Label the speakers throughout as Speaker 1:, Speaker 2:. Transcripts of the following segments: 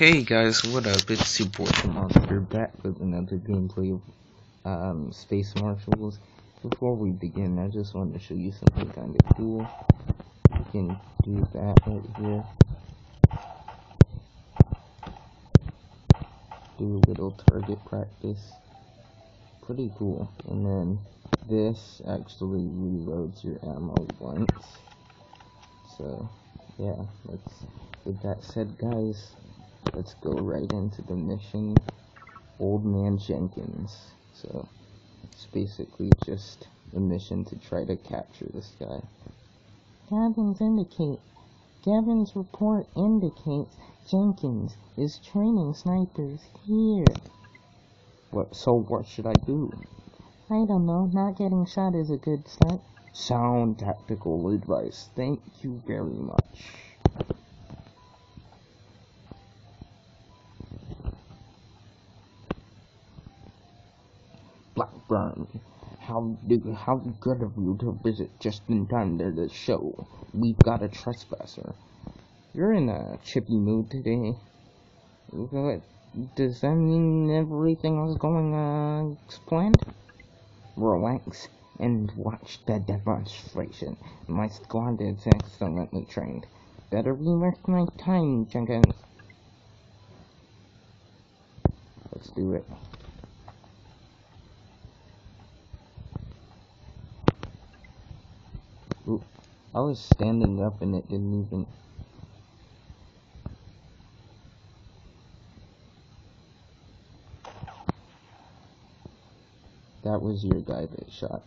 Speaker 1: Hey guys, what up? It's your boy Monster back with another gameplay of um, Space Marshals. Before we begin, I just wanted to show you something kind of cool. You can do that right here. Do a little target practice. Pretty cool. And then this actually reloads your ammo once. So, yeah, let's, with that said guys, let's go right into the mission. Old Man Jenkins. So, it's basically just a mission to try to capture this guy.
Speaker 2: Gavin's indicate. Gavin's report indicates Jenkins is training snipers here.
Speaker 1: What? So what should I do?
Speaker 2: I don't know. Not getting shot is a good start.
Speaker 1: Sound tactical advice. Thank you very much. Blackburn, how do, how good of you to visit just in time to the show. We've got a trespasser. You're in a chippy mood today. What, does that mean everything was going uh, planned? Relax and watch the demonstration. My squad is excellently trained. Better be worth my time, Jenkins. Let's do it. I was standing up and it didn't even... That was your guy that shot.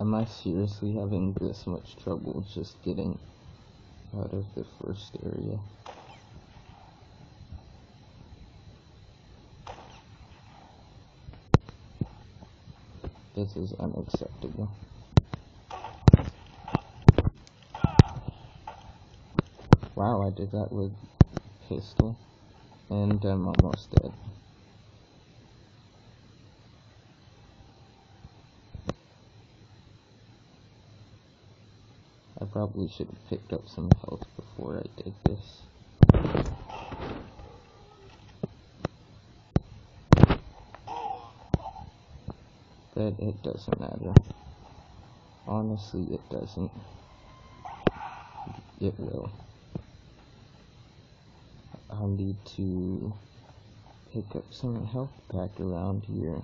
Speaker 1: Am I seriously having this much trouble just getting out of the first area? This is unacceptable. Wow, I did that with pistol, and I'm almost dead. Probably should have picked up some health before I did this. But it doesn't matter. Honestly, it doesn't. It will. I need to pick up some health back around here.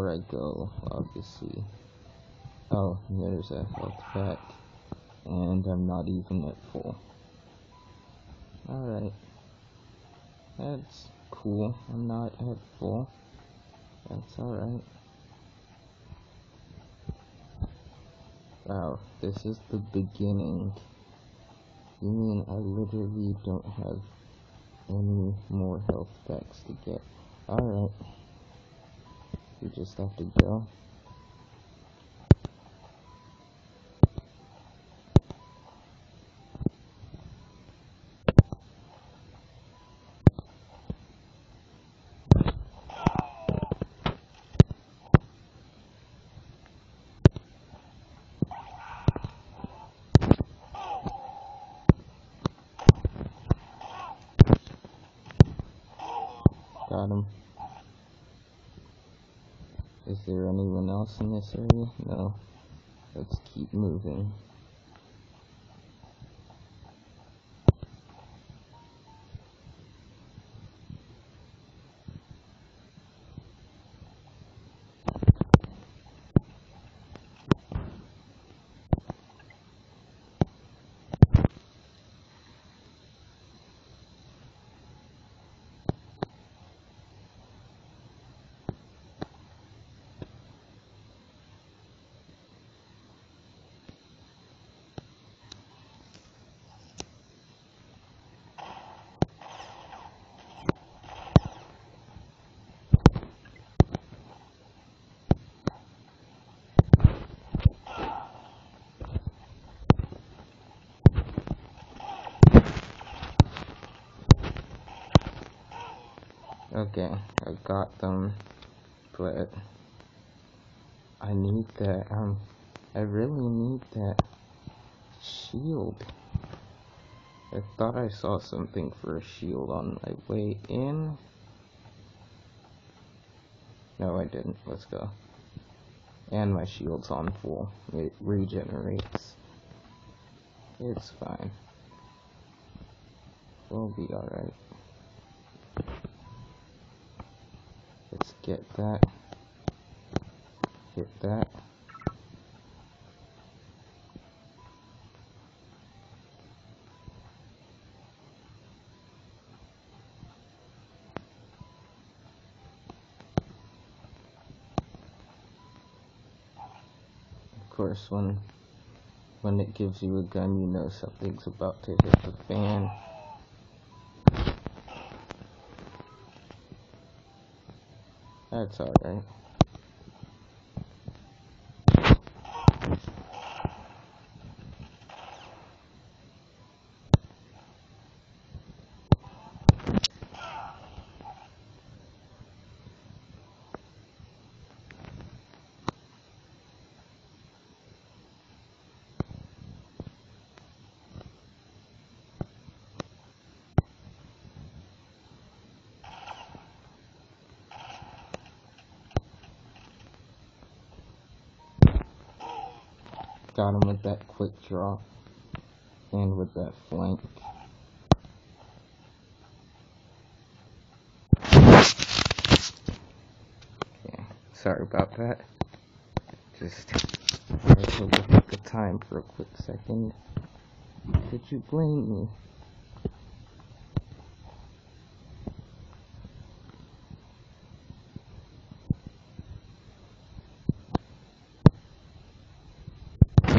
Speaker 1: Before I go, obviously. Oh, there's a health pack. And I'm not even at full. Alright. That's cool. I'm not at full. That's alright. Wow, this is the beginning. You mean I literally don't have any more health packs to get? Alright. We just have to go. Got him. Is there anyone else in this area? No. Let's keep moving. Okay, I got them, but I need that, um, I really need that shield. I thought I saw something for a shield on my way in. No, I didn't. Let's go. And my shield's on full. It regenerates. It's fine. We'll be alright. Let's get that. Hit that. Of course, when when it gives you a gun, you know something's about to hit the fan. That's alright. Got him with that quick draw and with that flank. Yeah, sorry about that. Just had to look at the time for a quick second. Could you blame me?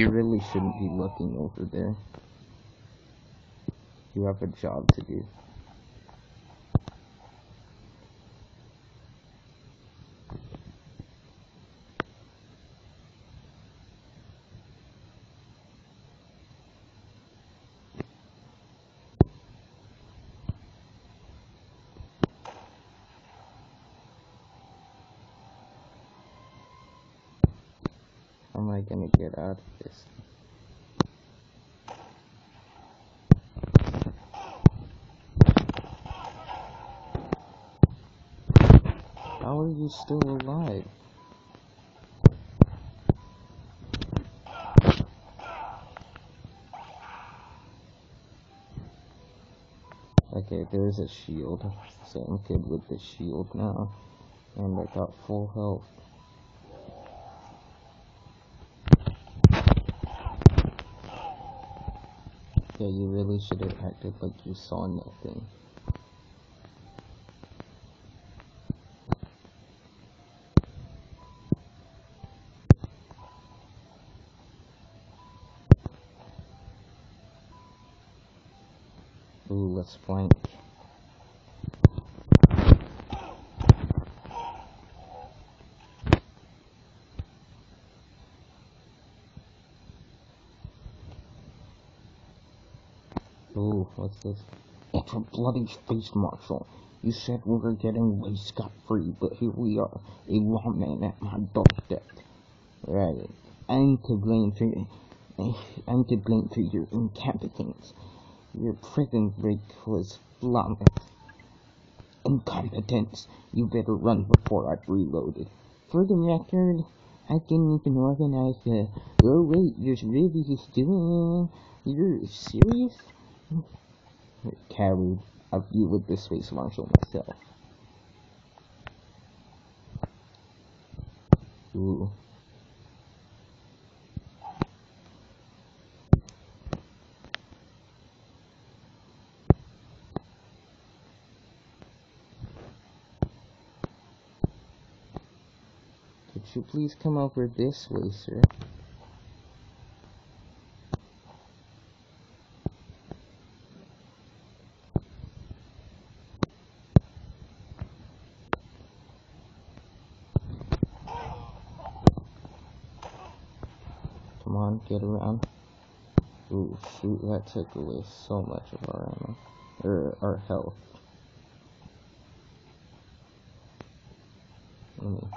Speaker 1: You really shouldn't be looking over there. You have a job to do. Am I gonna get out of this? How are you still alive? Okay, there's a shield, so I'm good with the shield now. And I got full health. Yeah, you really should have acted like you saw nothing. Ooh, let's flank. Ooh, what's this? It's a bloody space marshal. You said we were getting away scot-free, but here we are, a lawman at my doorstep. Right. I'm to blame for I'm to blame for your incompetence. Your prison break was flawless. Incompetence. You better run before I've reloaded. For the record, I didn't even organize the. Oh wait, there's really just doing. You're serious? Carried. I'll deal with this space marshal myself. Ooh. Could you please come over this way, sir? On, get around. Ooh, shoot, that took away so much of our ammo. Or, our health. Let me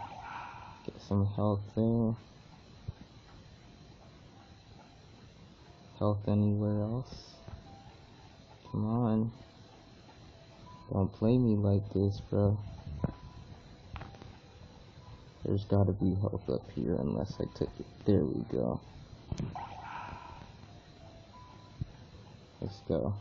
Speaker 1: get some health there. Health anywhere else? Come on. Don't play me like this, bro. There's gotta be health up here unless I took it. There we go. Let's go.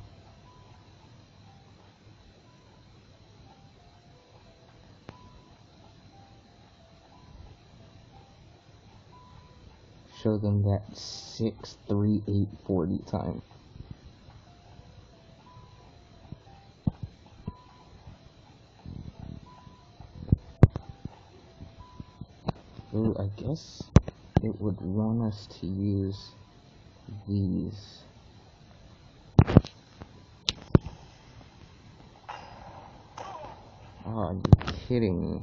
Speaker 1: Show them that 63840 time. Ooh, I guess it would want us to use these. Oh, are you kidding me?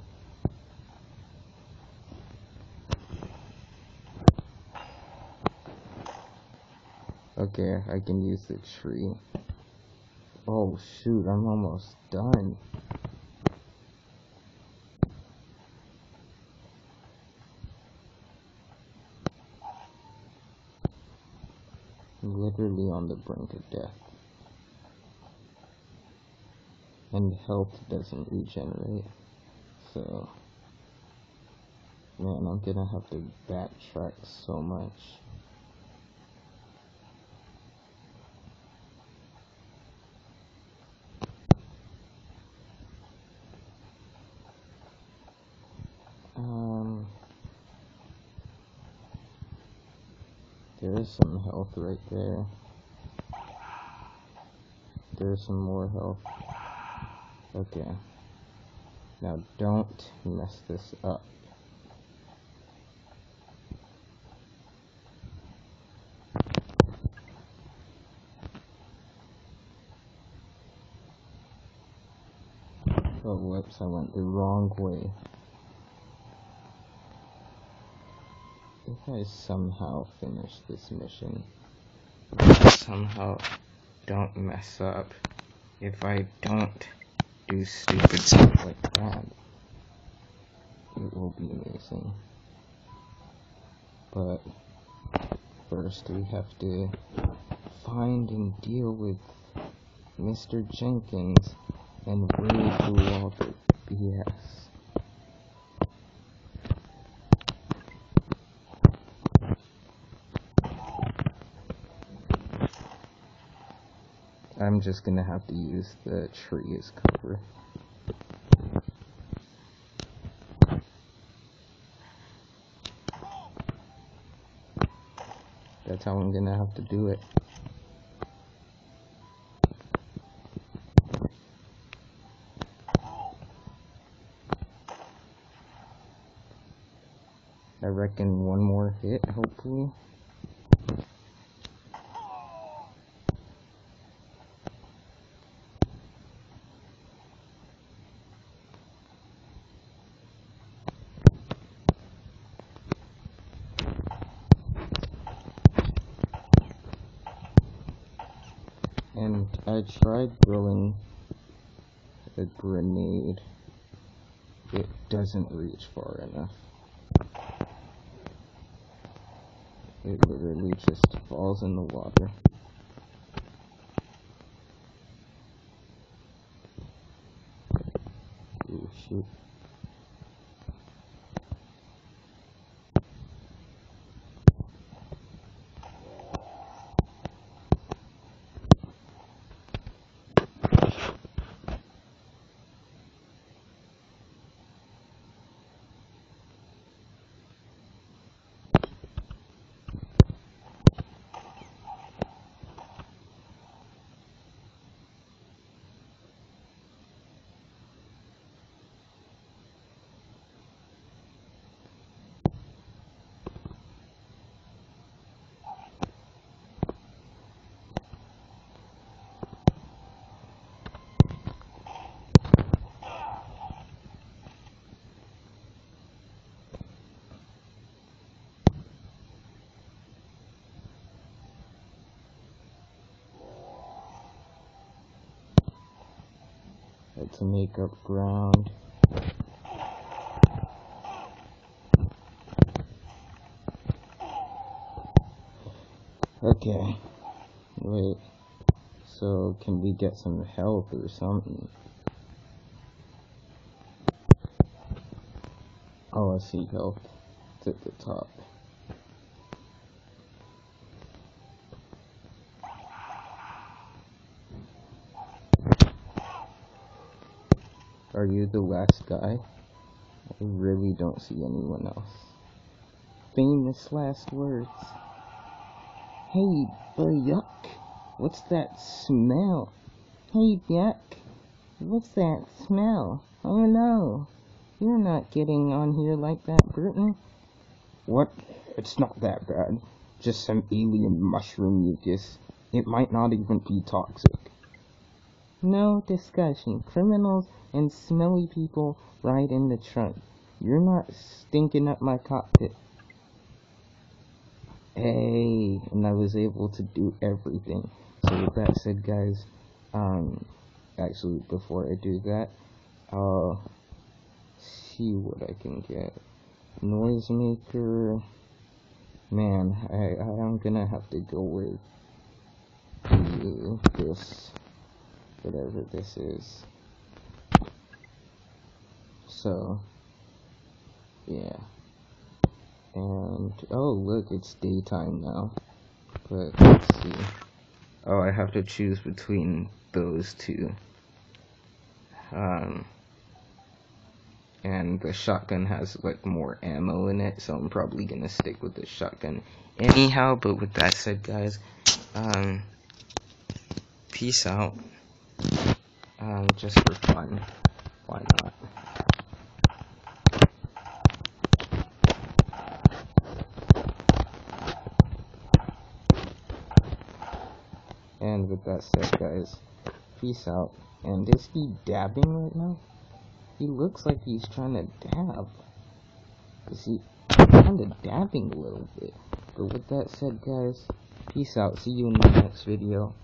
Speaker 1: Okay, I can use the tree. Oh shoot, I'm almost done. Literally on the brink of death. And health doesn't regenerate. So, man, I'm gonna have to backtrack so much. Some health right there. There's some more health. Okay. Now don't mess this up. Oh, whoops, I went the wrong way. I somehow finish this mission, somehow don't mess up, if I don't do stupid stuff like that, it will be amazing. But first we have to find and deal with Mr. Jenkins and all the BS. I'm just gonna have to use the tree as cover. That's how I'm gonna have to do it. I reckon one more hit, hopefully. And I tried throwing a grenade. It doesn't reach far enough. It literally just falls in the water. Ooh, shoot. to make up ground. Okay. Wait. So, can we get some help or something? Oh, I see help. It's at the top. Are you the last guy? I really don't see anyone else. Famous last words. Hey, yuck. What's that smell? Hey, yuck. What's that smell? Oh no. You're not getting on here like that, Burton.
Speaker 2: What? It's not that bad. Just some alien mushroom mucus. It might not even be toxic.
Speaker 1: No discussion. Criminals and smelly people ride in the trunk. You're not stinking up my cockpit. Hey, and I was able to do everything. So with that said, guys, um, actually, before I do that, I'll see what I can get. Noisemaker. Man, I, I'm gonna have to go with this whatever this is. So, yeah. And, oh look, it's daytime now. But, let's see. Oh, I have to choose between those two. Um, and the shotgun has like more ammo in it, so I'm probably gonna stick with the shotgun anyhow. But with that said, guys, um, peace out um, just for fun. Why not? And with that said, guys, peace out. And is he dabbing right now? He looks like he's trying to dab. Is he kind of dabbing a little bit? But with that said, guys, peace out. See you in the next video.